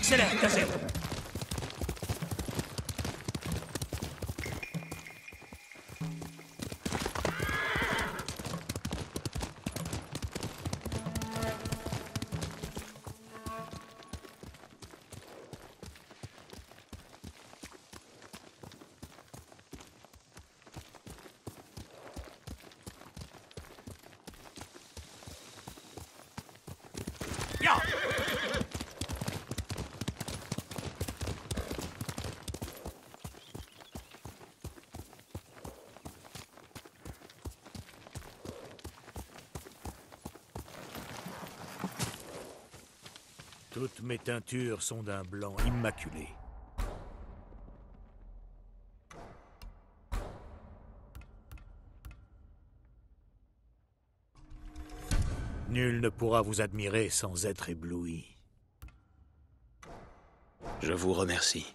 アクセル出せ mes teintures sont d'un blanc immaculé. Nul ne pourra vous admirer sans être ébloui. Je vous remercie.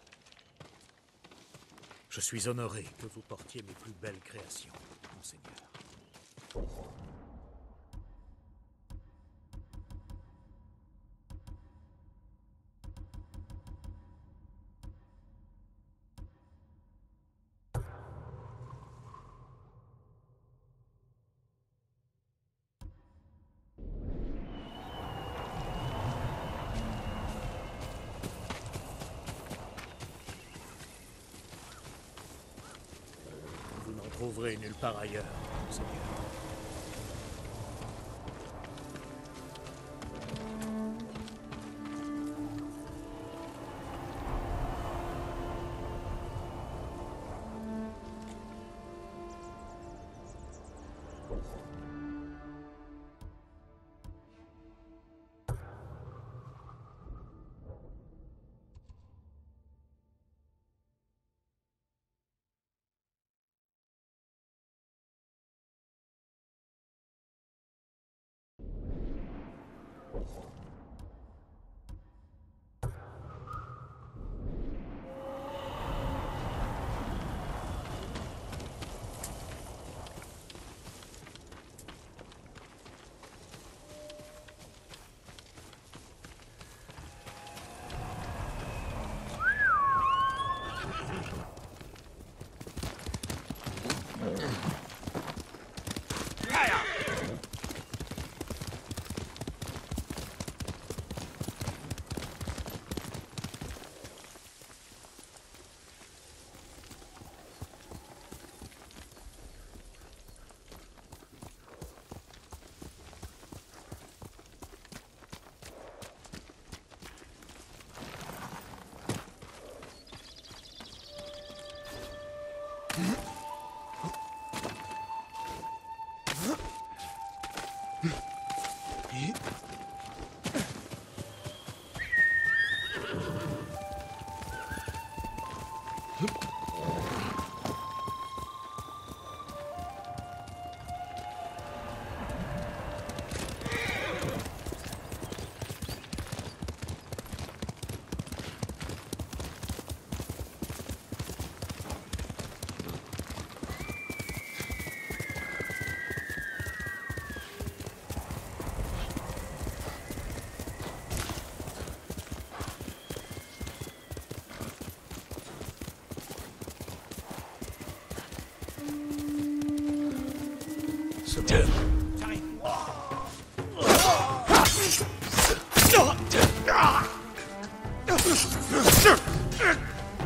Je suis honoré que vous portiez mes plus belles créations, monseigneur. Trouverez nulle part ailleurs, monseigneur.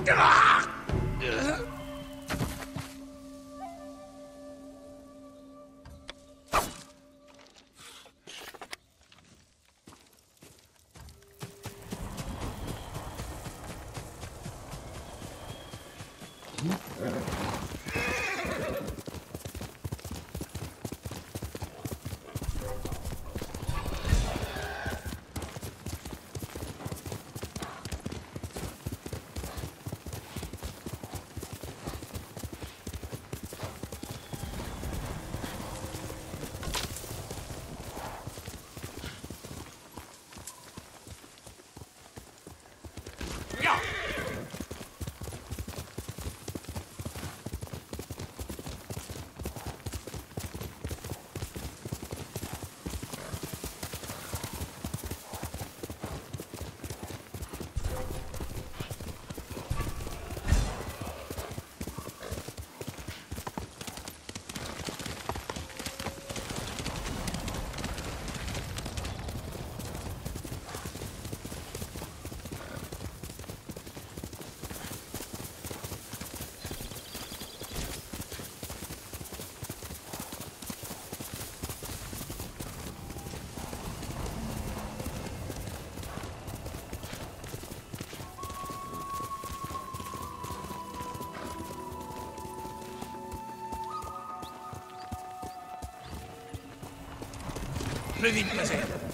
あっ predicte se.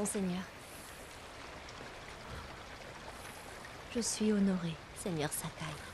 Monseigneur. Je suis honoré, Seigneur Sakai.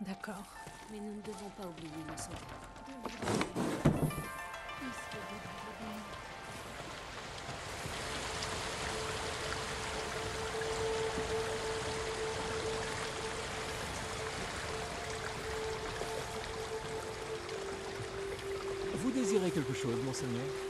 D'accord. mais nous ne devons pas oublier nos soldats. Vous désirez quelque chose, monseigneur?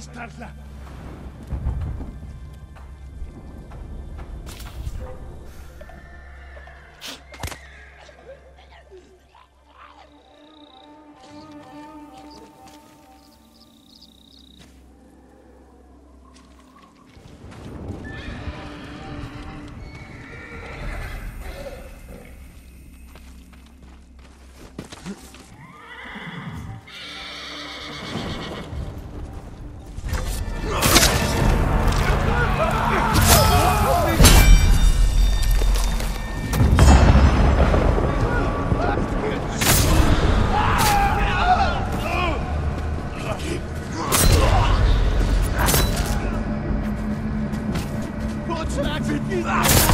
secuestrarla. Schmerzen!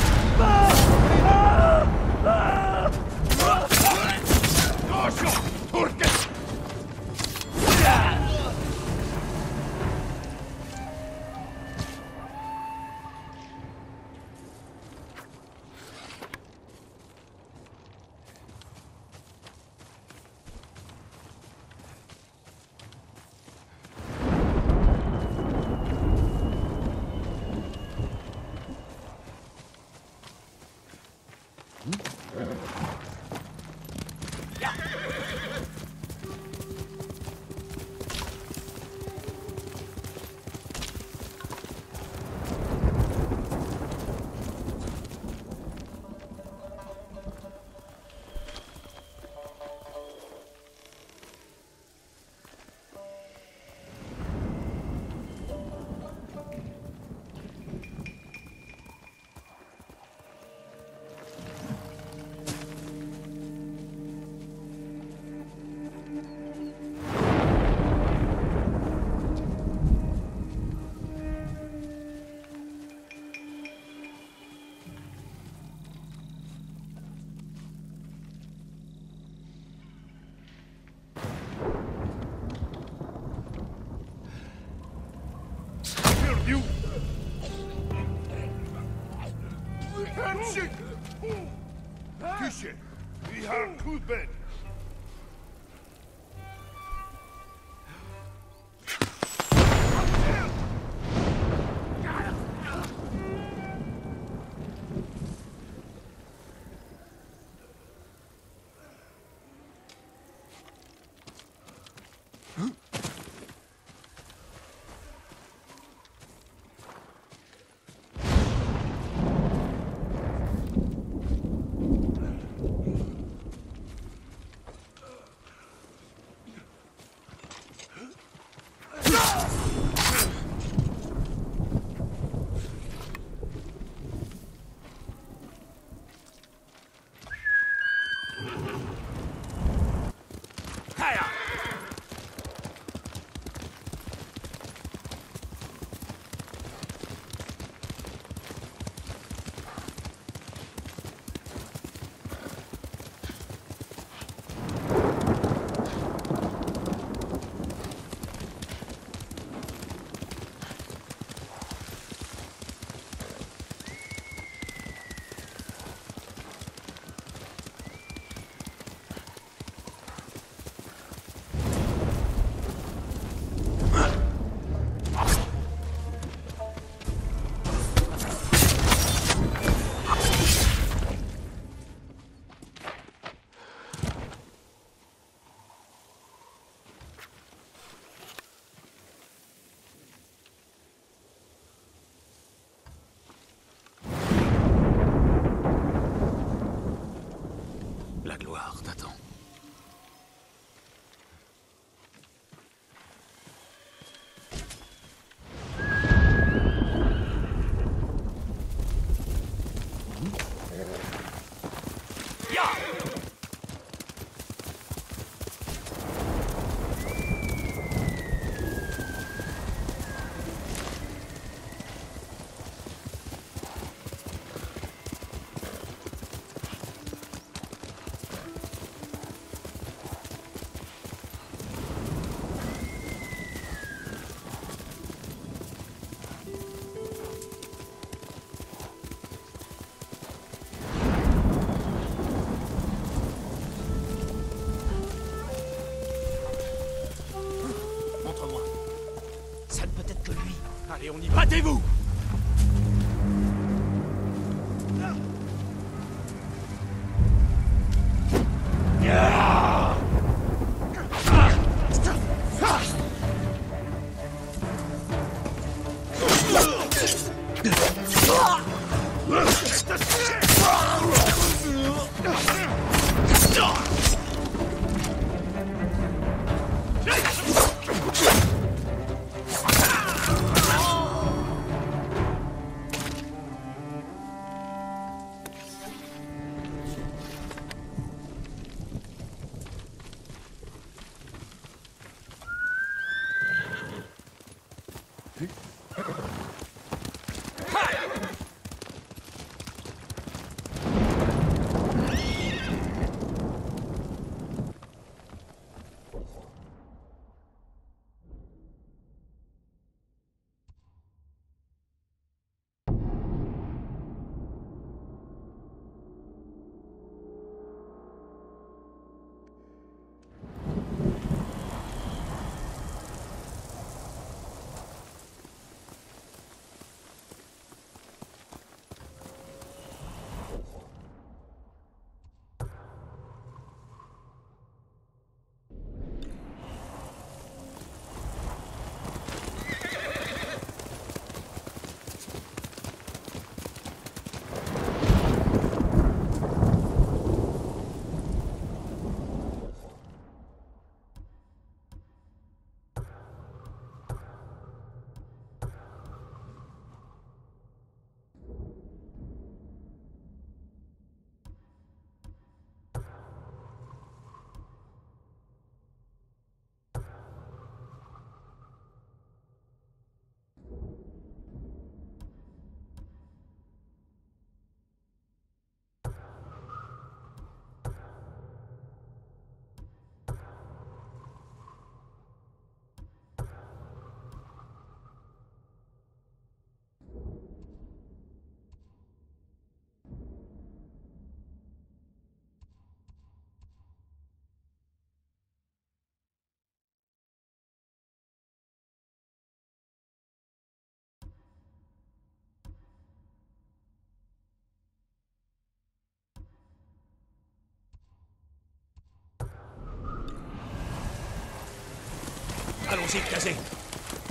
Talo sitkäsi.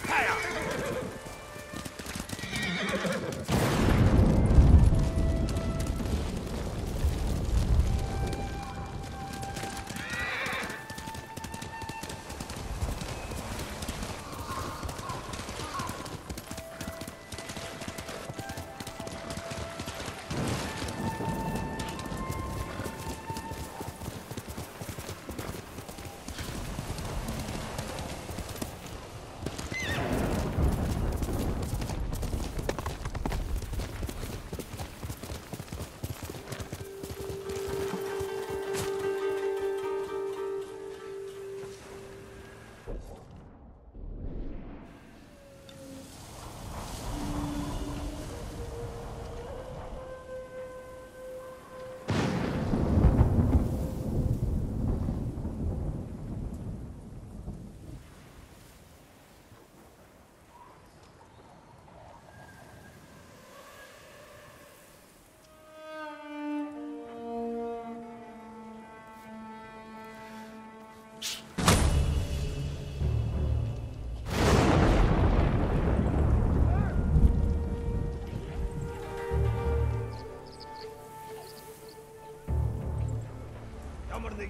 Häjä!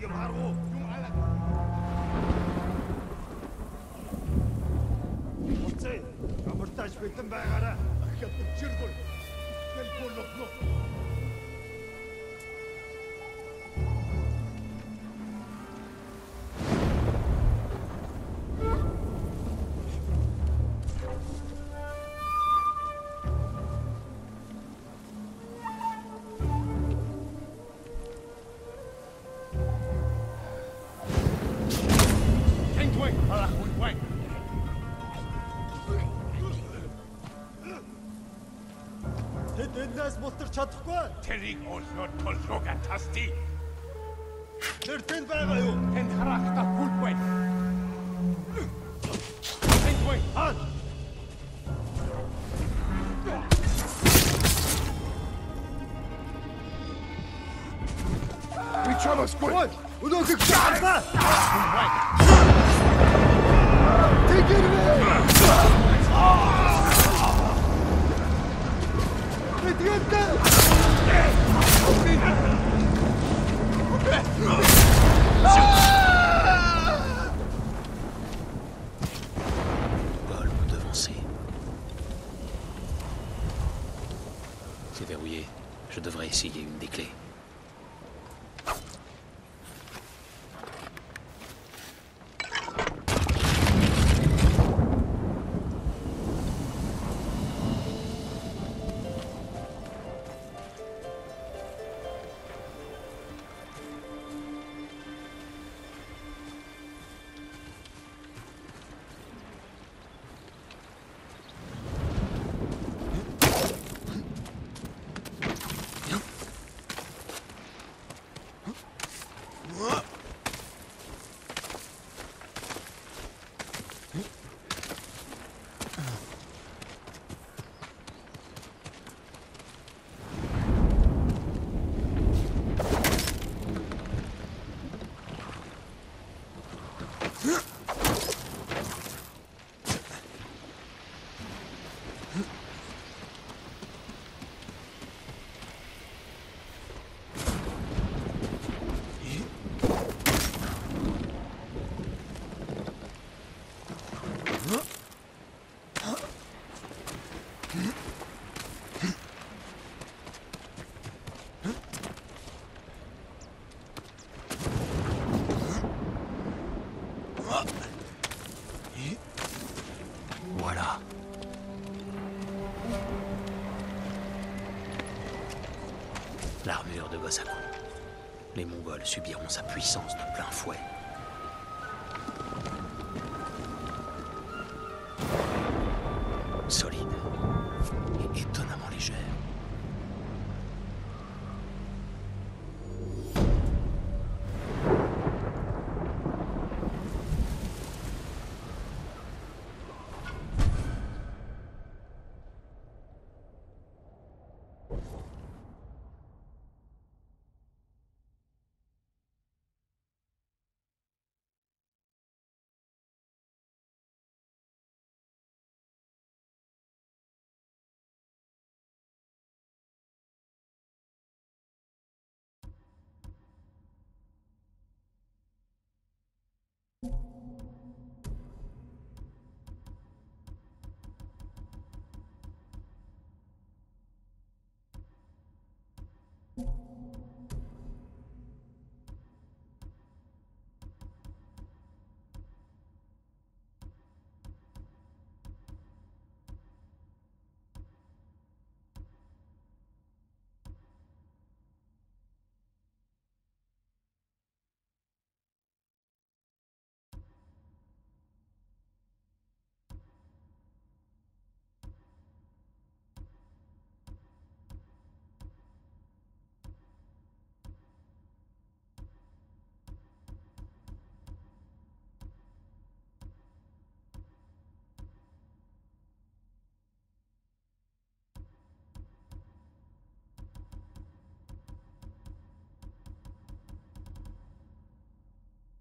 юм харгу. Юм хараа. Уцай. Камертаж битэн байгаараа. Ахиад чиргүүл. Телефон нөх нөх. чадахгүй. Тэрийг олноо толгоо тасти. Тэр тэнд байгаа юу? Тэнд харахтаа бүл байна. Тэнд байна. Аа. Бичамас гоо. Өнөөх гоо. L'armure de Gosaku. Les Mongols subiront sa puissance de plein fouet.